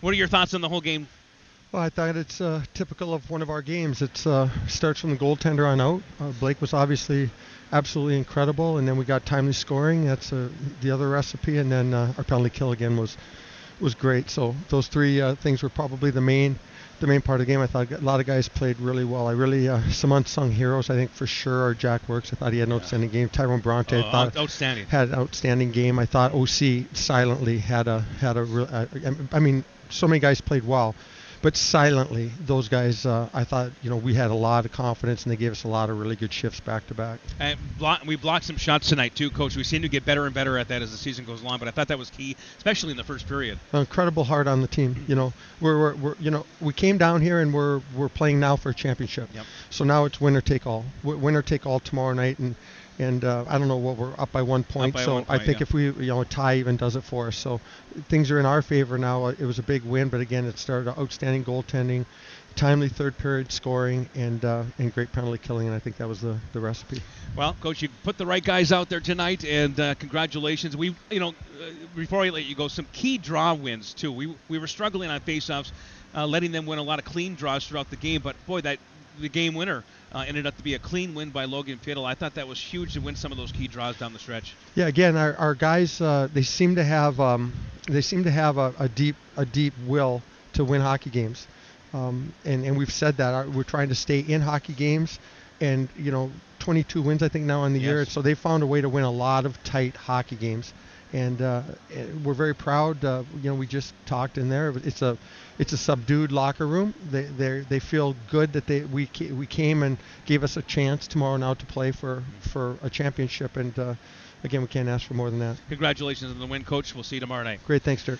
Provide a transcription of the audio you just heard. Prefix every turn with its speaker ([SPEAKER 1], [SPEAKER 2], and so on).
[SPEAKER 1] What are your thoughts on the whole game?
[SPEAKER 2] Well, I thought it's uh, typical of one of our games. It uh, starts from the goaltender on out. Uh, Blake was obviously absolutely incredible, and then we got timely scoring. That's uh, the other recipe, and then uh, our penalty kill again was was great. So those three uh, things were probably the main the main part of the game. I thought a lot of guys played really well. I really uh, some unsung heroes. I think for sure are Jack Works. I thought he had an outstanding game. Tyrone Bronte
[SPEAKER 1] Oh,
[SPEAKER 2] I thought
[SPEAKER 1] outstanding.
[SPEAKER 2] had an outstanding game. I thought OC silently had a had a. real- uh, I mean, so many guys played well, but silently those guys. Uh, I thought you know we had a lot of confidence and they gave us a lot of really good shifts back to back.
[SPEAKER 1] And block, we blocked some shots tonight too, Coach. We seem to get better and better at that as the season goes along. But I thought that was key, especially in the first period.
[SPEAKER 2] Incredible heart on the team. You know, we're, we're, we're you know we came down here and we're we're playing now for a championship.
[SPEAKER 1] Yep.
[SPEAKER 2] So now it's winner take all. W- winner take all tomorrow night and. And uh, I don't know what we're up by one point,
[SPEAKER 1] by
[SPEAKER 2] so
[SPEAKER 1] one
[SPEAKER 2] I think
[SPEAKER 1] yeah.
[SPEAKER 2] if we, you know, a tie even does it for us. So things are in our favor now. It was a big win, but again, it started outstanding goaltending, timely third period scoring, and uh, and great penalty killing, and I think that was the, the recipe.
[SPEAKER 1] Well, Coach, you put the right guys out there tonight, and uh, congratulations. We, you know, uh, before I let you go, some key draw wins too. We we were struggling on faceoffs, uh, letting them win a lot of clean draws throughout the game. But boy, that the game winner uh, ended up to be a clean win by Logan Fiddle. I thought that was huge to win some of those key draws down the stretch.
[SPEAKER 2] Yeah, again, our, our guys uh, they seem to have um, they seem to have a, a deep a deep will to win hockey games, um, and and we've said that Our- we're trying to stay in hockey games, and you know 22 wins I think now in the year, so they found a way to win a lot of tight hockey games, and uh, eh, we're very proud. Uh, you know, we just talked in there. It's a it's a subdued locker room. They they they feel good that they we we came and gave us a chance tomorrow now to play for for a championship and. Uh, Again, we can't ask for more than that.
[SPEAKER 1] Congratulations on the win, Coach. We'll see you tomorrow night.
[SPEAKER 2] Great, thanks, Dirk.